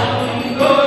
down go.